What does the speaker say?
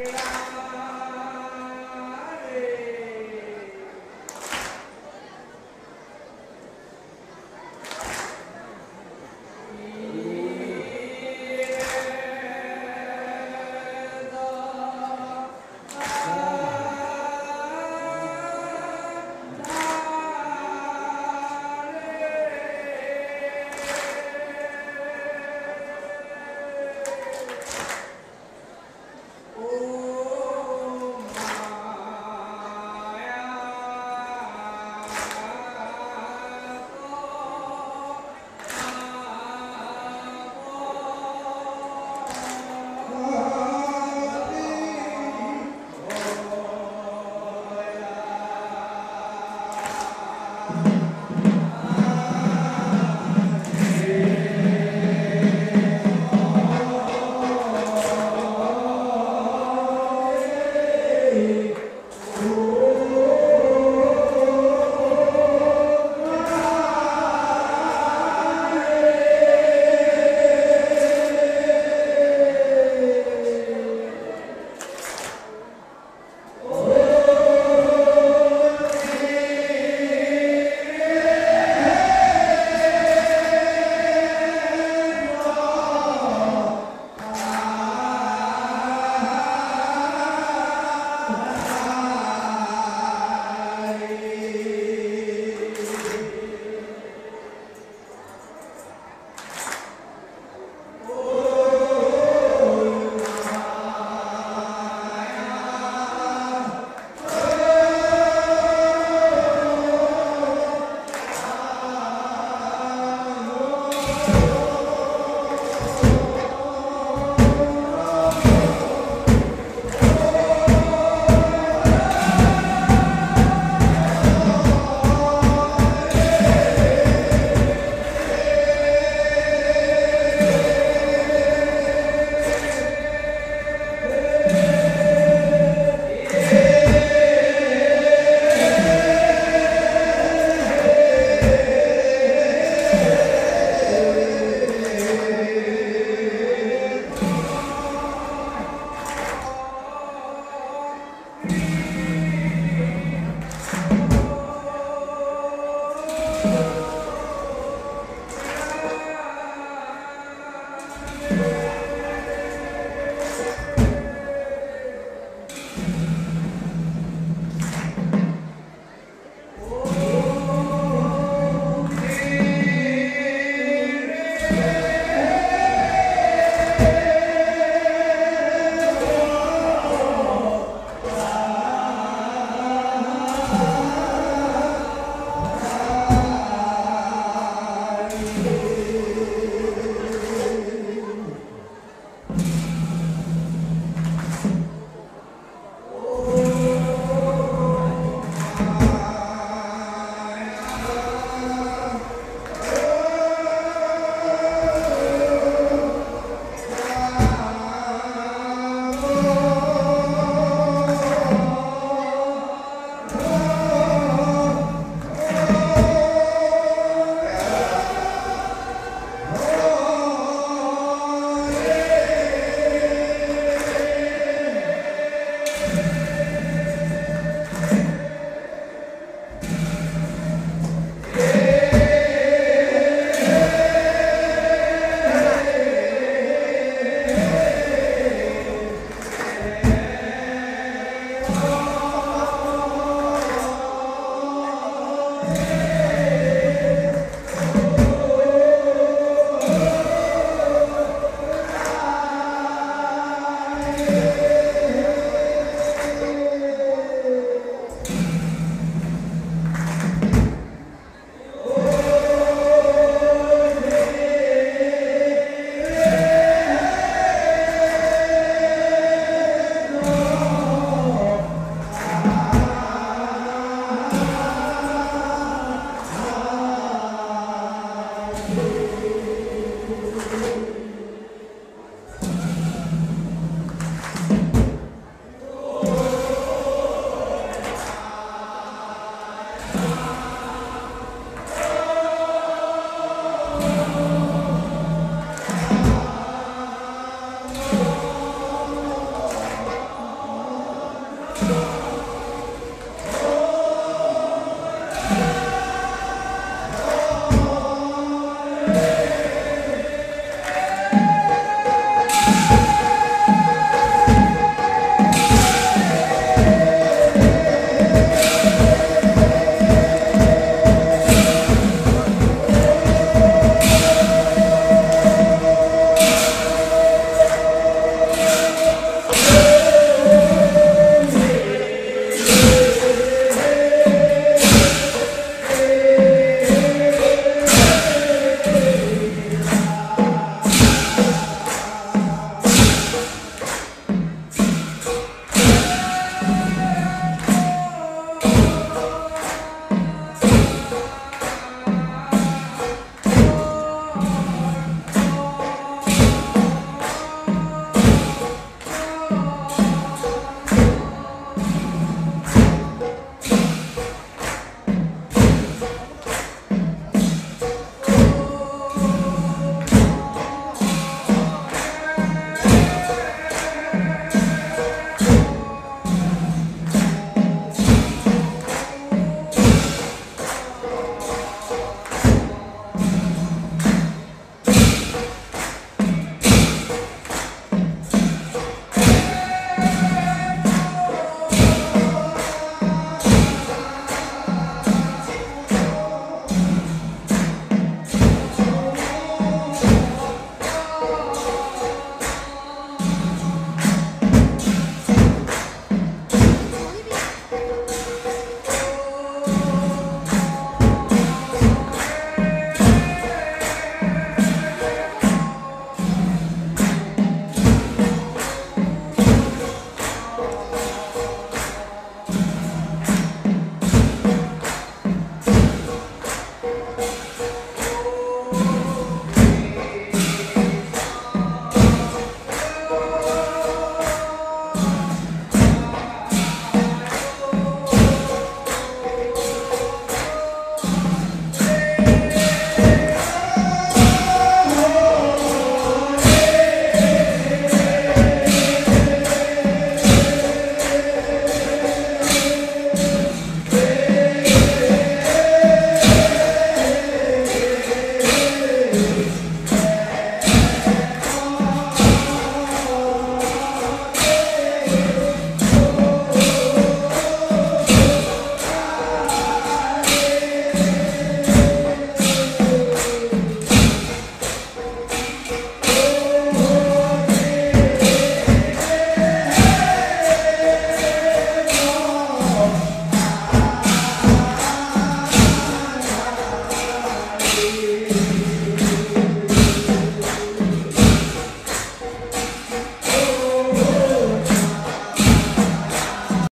Yeah.